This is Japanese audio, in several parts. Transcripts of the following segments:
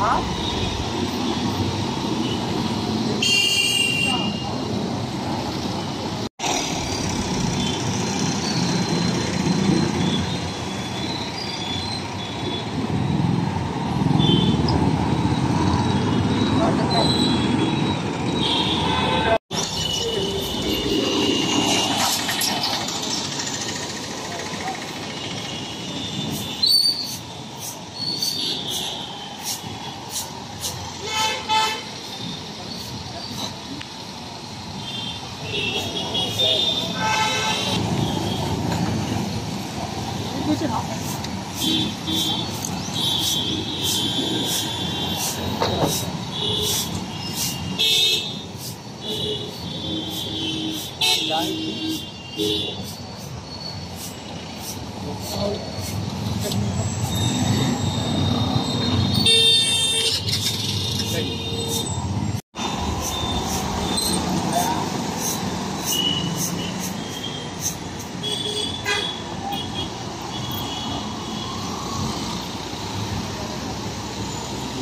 вас. 最好。来，我操！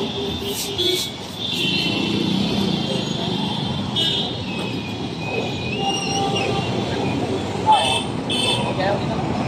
Okay, okay.